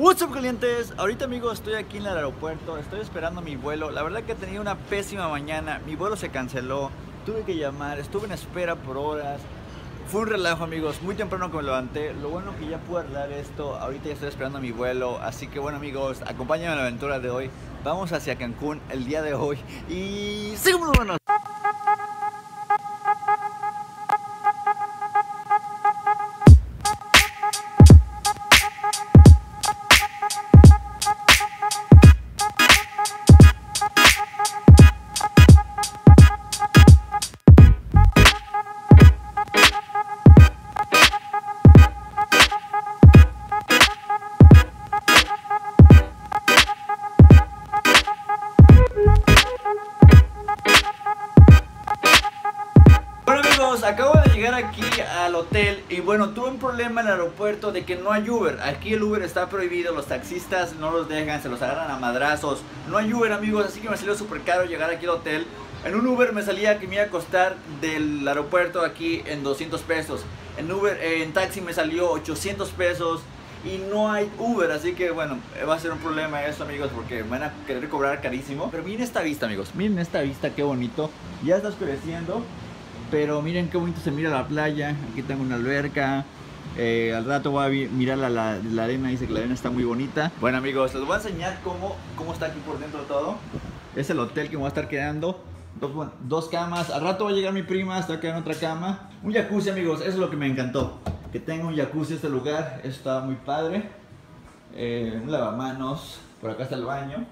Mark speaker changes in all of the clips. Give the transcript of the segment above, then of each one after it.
Speaker 1: What's up clientes, ahorita amigos estoy aquí en el aeropuerto, estoy esperando mi vuelo, la verdad que tenía una pésima mañana, mi vuelo se canceló, tuve que llamar, estuve en espera por horas, fue un relajo amigos, muy temprano que me levanté, lo bueno que ya pude arreglar esto, ahorita ya estoy esperando mi vuelo, así que bueno amigos, acompáñenme a la aventura de hoy, vamos hacia Cancún el día de hoy. Y sigamos y bueno, tuve un problema en el aeropuerto de que no hay Uber. Aquí el Uber está prohibido, los taxistas no los dejan, se los agarran a madrazos. No hay Uber amigos, así que me salió súper caro llegar aquí al hotel. En un Uber me salía que me iba a costar del aeropuerto aquí en 200 pesos. En Uber, eh, en taxi me salió 800 pesos y no hay Uber, así que bueno, va a ser un problema eso amigos porque van a querer cobrar carísimo. Pero miren esta vista amigos, miren esta vista, qué bonito. Ya está oscureciendo, pero miren qué bonito se mira la playa. Aquí tengo una alberca. Eh, al rato voy a mirar la, la- la arena, dice que la arena está muy bonita. Bueno amigos, les voy a enseñar cómo, cómo está aquí por dentro todo. Es el hotel que me voy a estar quedando. Dos, dos camas. Al rato va a llegar mi prima, está quedando en otra cama. Un jacuzzi amigos, eso es lo que me encantó. Que tenga un jacuzzi este lugar, eso está muy padre. Eh, un lavamanos, por acá está el baño,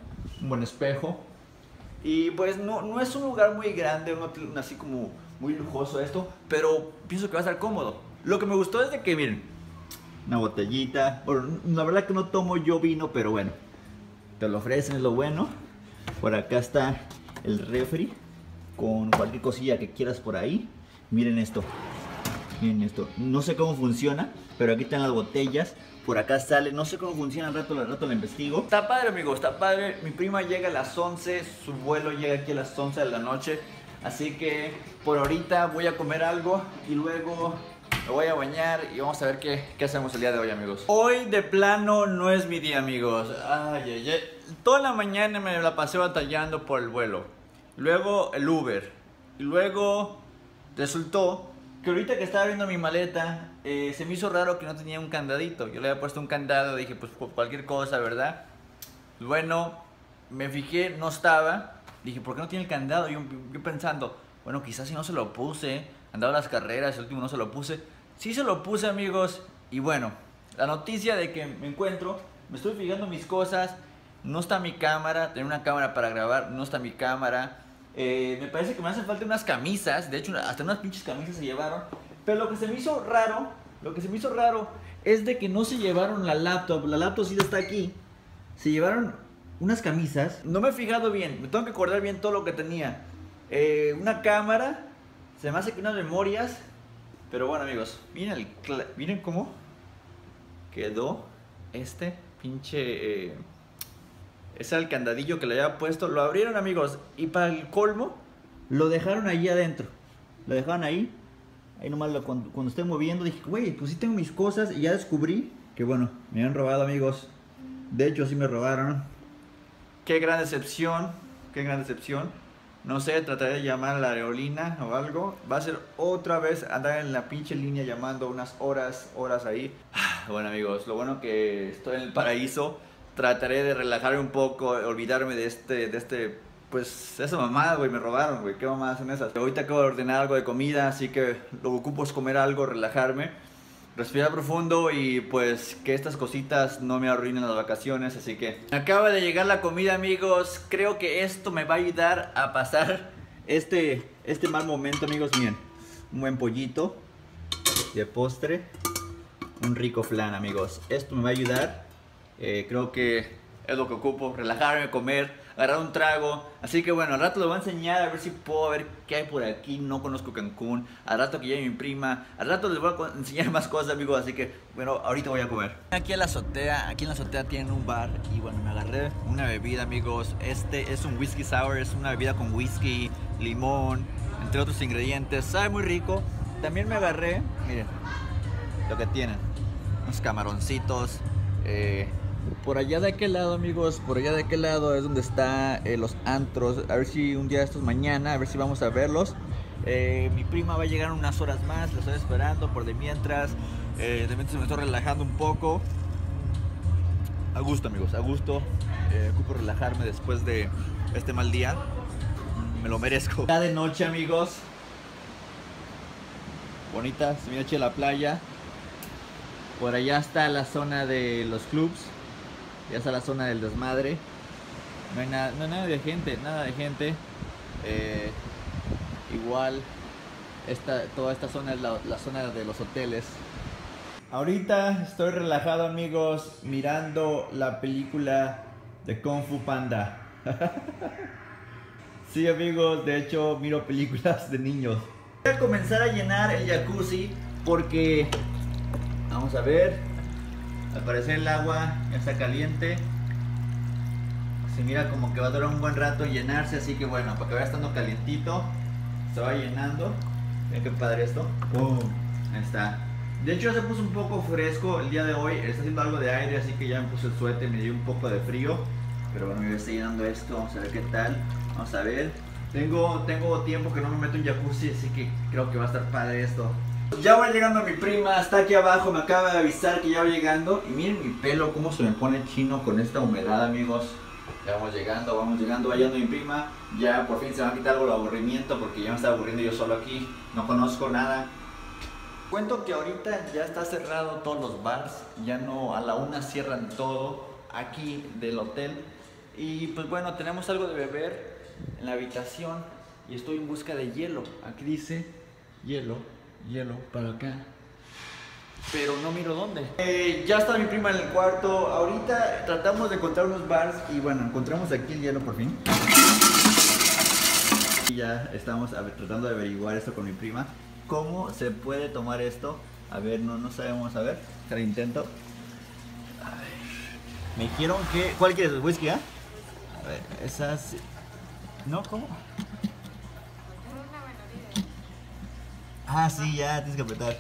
Speaker 1: un buen espejo. Y pues no, no es un lugar muy grande, un así como muy lujoso esto, pero pienso que va a estar cómodo. Lo que me gustó es de que, miren, una botellita. La verdad que no tomo yo vino, pero bueno, te lo ofrecen, es lo bueno. Por acá está el refri con cualquier cosilla que quieras por ahí. Miren esto, miren esto. No sé cómo funciona, pero aquí están las botellas. Por acá sale, no sé cómo funciona, al rato, al rato lo investigo. Está padre, amigos, está padre. Mi prima llega a las 11, su vuelo llega aquí a las 11 de la noche. Así que por ahorita voy a comer algo y luego me voy a bañar y vamos a ver qué, qué hacemos el día de hoy, amigos. Hoy de plano no es mi día, amigos. Ay, ay. Toda la mañana me la pasé batallando por el vuelo. Luego el Uber. Y luego resultó que ahorita que estaba viendo mi maleta, eh, se me hizo raro que no tenía un candadito. Yo le había puesto un candado, dije, pues cualquier cosa, ¿verdad? Bueno, me fijé, no estaba. Dije, ¿por qué no tiene el candado? Yo, yo pensando, bueno, quizás si no se lo puse, andaba las carreras, el último no se lo puse. Sí se lo puse, amigos. Y bueno, la noticia de que me encuentro, me estoy fijando mis cosas, no está mi cámara, tengo una cámara para grabar, no está mi cámara. Eh, me parece que me hacen falta unas camisas, de hecho hasta unas pinches camisas se llevaron. Pero lo que se me hizo raro, lo que se me hizo raro es de que no se llevaron la laptop, la laptop sí está aquí. Se llevaron unas camisas. No me he fijado bien, me tengo que acordar bien todo lo que tenía. Eh, una cámara, se me hace que unas memorias. Pero bueno amigos, miren, miren cómo quedó este pinche... eh, era el candadillo que le había puesto. Lo abrieron, amigos. Y para el colmo, lo dejaron ahí adentro. Lo dejaron ahí. Ahí nomás lo- cuando, cuando estoy moviendo, dije, güey, pues sí tengo mis cosas. Y ya descubrí que, bueno, me han robado, amigos. De hecho, sí me robaron. Qué gran decepción. Qué gran decepción. No sé, trataré de llamar a la aerolínea o algo. Va a ser otra vez andar en la pinche línea llamando unas horas, horas ahí. Bueno, amigos, lo bueno que estoy en el paraíso trataré de relajarme un poco, olvidarme de este, de este, pues esa mamada, güey, me robaron, güey, qué mamadas son esas. Ahorita acabo de ordenar algo de comida, así que lo que ocupo es comer algo, relajarme, respirar profundo y pues que estas cositas no me arruinen las vacaciones, así que acaba de llegar la comida, amigos, creo que esto me va a ayudar a pasar este, este mal momento, amigos, miren, un buen pollito de postre, un rico flan, amigos, esto me va a ayudar. Eh, creo que es lo que ocupo, relajarme, comer, agarrar un trago. Así que bueno, al rato lo voy a enseñar a ver si puedo ver qué hay por aquí. No conozco Cancún. Al rato que llegue mi prima. Al rato les voy a enseñar más cosas, amigos. Así que bueno, ahorita voy a comer. Aquí en la azotea, aquí en la azotea tienen un bar. Y bueno, me agarré una bebida, amigos. Este es un whisky sour, es una bebida con whisky, limón, entre otros ingredientes. Sabe muy rico. También me agarré, miren, lo que tienen. Unos camaroncitos. eh, por allá de aquel lado, amigos, por allá de aquel lado es donde están eh, los antros. A ver si un día estos mañana, a ver si vamos a verlos. Eh, mi prima va a llegar unas horas más, la estoy esperando por de mientras. Eh, de mientras me estoy relajando un poco. A gusto, amigos, a gusto. Ocupo relajarme después de este mal día. Me lo merezco. Ya de noche, amigos. Bonita, se mira la playa. Por allá está la zona de los clubs. Ya está la zona del desmadre. No hay nada, no nada de gente, nada de gente. Eh, igual, esta, toda esta zona es la, la zona de los hoteles. Ahorita estoy relajado, amigos, mirando la película de Kung Fu Panda. sí, amigos, de hecho, miro películas de niños. Voy a comenzar a llenar el jacuzzi porque Vamos a ver. Al parecer el agua ya está caliente. Se mira como que va a durar un buen rato en llenarse, así que bueno, para que vaya estando calientito, se va llenando. Miren qué padre esto. ¡Pum! Ahí está. De hecho se puso un poco fresco el día de hoy, está haciendo algo de aire, así que ya me puse el suéter, me dio un poco de frío. Pero bueno, me está llenando esto, vamos a ver qué tal. Vamos a ver. Tengo, tengo tiempo que no me meto en jacuzzi, así que creo que va a estar padre esto. Ya va llegando mi prima, está aquí abajo, me acaba de avisar que ya va llegando. Y miren mi pelo, cómo se me pone chino con esta humedad, amigos. Ya vamos llegando, vamos llegando, va llegando mi prima. Ya por fin se va a quitar algo el aburrimiento porque ya me está aburriendo yo solo aquí. No conozco nada. Cuento que ahorita ya está cerrado todos los bars, ya no a la una cierran todo aquí del hotel. Y pues bueno, tenemos algo de beber en la habitación y estoy en busca de hielo. Aquí dice hielo hielo para acá. Pero no miro dónde. Eh, ya está mi prima en el cuarto. Ahorita tratamos de encontrar unos bars y bueno, encontramos aquí el hielo por fin. Y ya estamos tratando de averiguar esto con mi prima. ¿Cómo se puede tomar esto? A ver, no, no sabemos, a ver. El intento. A ver. Me dijeron que... ¿Cuál quieres? ¿Whisky, ah? A ver, esas... ¿No? ¿Cómo? Ah, sí, ya, tienes que apretar. Ya.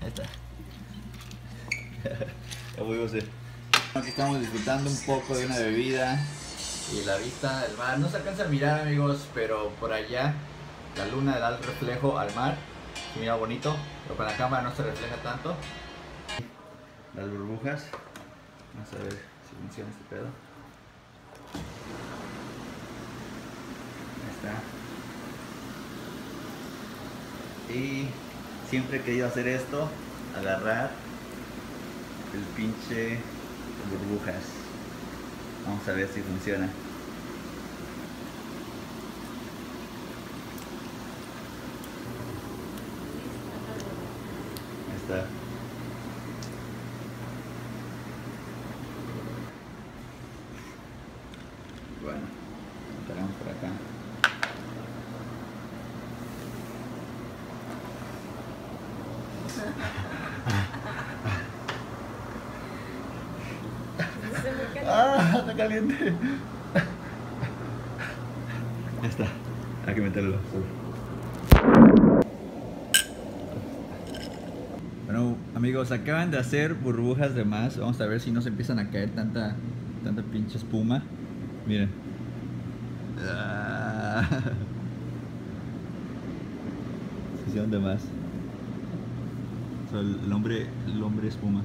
Speaker 1: Ahí está. ya voy a hacer. Aquí estamos disfrutando un poco de una bebida y la vista del mar. No se alcanza a mirar, amigos, pero por allá la luna da el reflejo al mar. Se mira bonito, pero con la cámara no se refleja tanto. Las burbujas. Vamos a ver si funciona este pedo. Ahí está. Y siempre he querido hacer esto, agarrar el pinche burbujas. Vamos a ver si funciona. Ahí está. Bueno, entramos por acá. ah, está caliente. Ya está. Hay que meterlo. Bueno, amigos, acaban de hacer burbujas de más. Vamos a ver si no se empiezan a caer tanta, tanta pinche espuma. Miren. Ah. Se hicieron de más el hombre, el hombre espuma.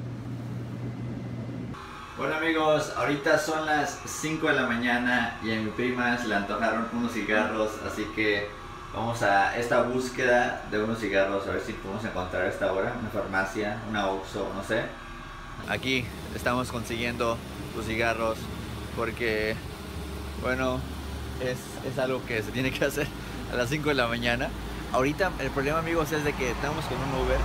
Speaker 1: Bueno amigos, ahorita son las 5 de la mañana y a mi prima se le antojaron unos cigarros, así que vamos a esta búsqueda de unos cigarros, a ver si podemos encontrar a esta hora, una farmacia, una Oxxo, no sé. Aquí estamos consiguiendo los cigarros porque, bueno, es, es algo que se tiene que hacer a las 5 de la mañana. Ahorita el problema amigos es de que estamos con un Uber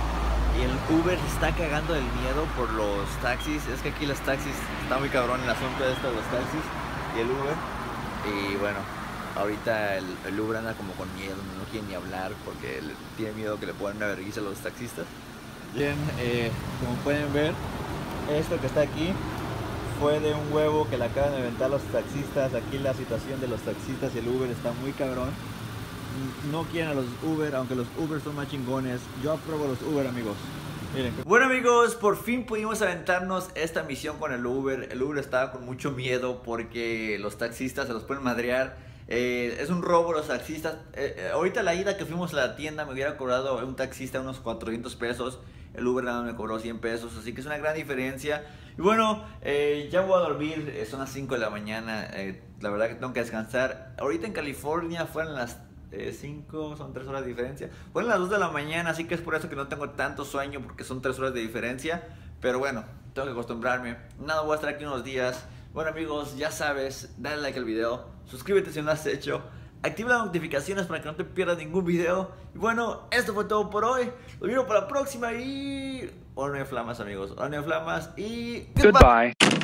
Speaker 1: y el Uber está cagando del miedo por los taxis. Es que aquí los taxis está muy cabrón el asunto de esto de los taxis y el Uber. Y bueno, ahorita el, Uber anda como con miedo, no quiere ni hablar porque tiene miedo que le pongan una a los taxistas. Bien, eh, como pueden ver, esto que está aquí fue de un huevo que le acaban de inventar los taxistas. Aquí la situación de los taxistas y el Uber está muy cabrón no quieren a los Uber, aunque los Uber son más chingones. Yo apruebo los Uber, amigos. Bueno amigos, por fin pudimos aventarnos esta misión con el Uber. El Uber estaba con mucho miedo porque los taxistas se los pueden madrear. Eh, es un robo los taxistas. Eh, eh, ahorita la ida que fuimos a la tienda me hubiera cobrado un taxista unos 400 pesos. El Uber nada me cobró 100 pesos, así que es una gran diferencia. Y bueno, ya voy a dormir, son las 5 de la mañana. la verdad que tengo que descansar. Ahorita en California fueron las 5, son 3 horas de diferencia. Fueron las 2 de la mañana, así que es por eso que no tengo tanto sueño, porque son 3 horas de diferencia. Pero bueno, tengo que acostumbrarme. Nada, voy a estar aquí unos días. Bueno amigos, ya sabes, dale like al video, suscríbete si no lo has hecho, activa las notificaciones para que no te pierdas ningún video. Y bueno, esto fue todo por hoy. Lo veo para la próxima y... Horno de flamas amigos, horno de flamas y...
Speaker 2: Goodbye.